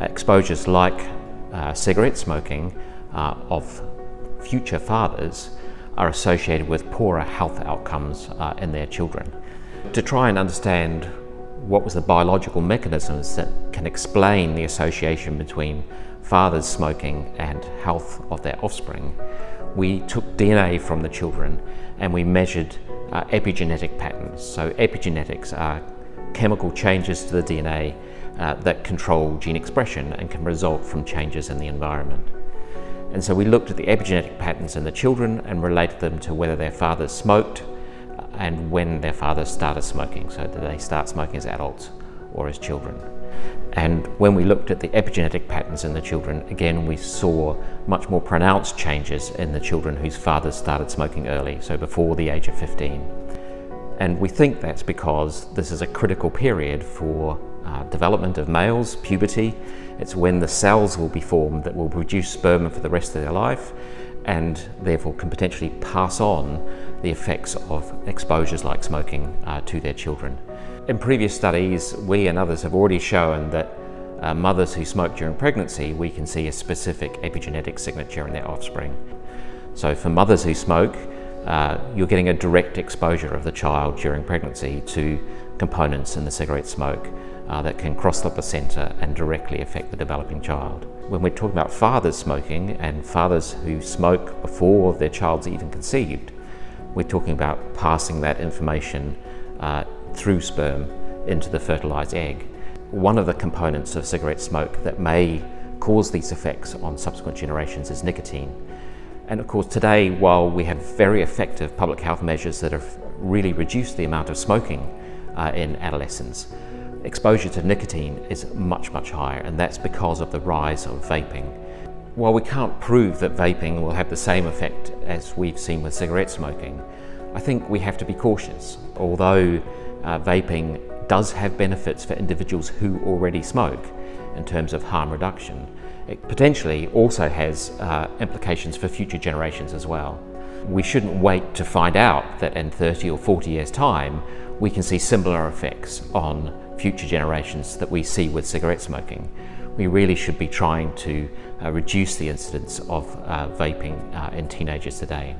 exposures like uh, cigarette smoking uh, of future fathers are associated with poorer health outcomes uh, in their children. To try and understand what was the biological mechanisms that can explain the association between fathers smoking and health of their offspring, we took DNA from the children and we measured uh, epigenetic patterns. So epigenetics are chemical changes to the DNA uh, that control gene expression and can result from changes in the environment. And so we looked at the epigenetic patterns in the children and related them to whether their fathers smoked and when their fathers started smoking. So did they start smoking as adults or as children? And when we looked at the epigenetic patterns in the children, again, we saw much more pronounced changes in the children whose fathers started smoking early, so before the age of 15. And we think that's because this is a critical period for uh, development of males, puberty. It's when the cells will be formed that will produce sperm for the rest of their life and therefore can potentially pass on the effects of exposures like smoking uh, to their children. In previous studies, we and others have already shown that uh, mothers who smoke during pregnancy, we can see a specific epigenetic signature in their offspring. So for mothers who smoke, uh, you're getting a direct exposure of the child during pregnancy to components in the cigarette smoke uh, that can cross the placenta and directly affect the developing child. When we're talking about fathers smoking and fathers who smoke before their child's even conceived, we're talking about passing that information uh, through sperm into the fertilized egg. One of the components of cigarette smoke that may cause these effects on subsequent generations is nicotine. And of course, today, while we have very effective public health measures that have really reduced the amount of smoking uh, in adolescents, exposure to nicotine is much, much higher, and that's because of the rise of vaping. While we can't prove that vaping will have the same effect as we've seen with cigarette smoking, I think we have to be cautious. Although uh, vaping does have benefits for individuals who already smoke in terms of harm reduction, it potentially also has uh, implications for future generations as well. We shouldn't wait to find out that in 30 or 40 years' time we can see similar effects on future generations that we see with cigarette smoking. We really should be trying to uh, reduce the incidence of uh, vaping uh, in teenagers today.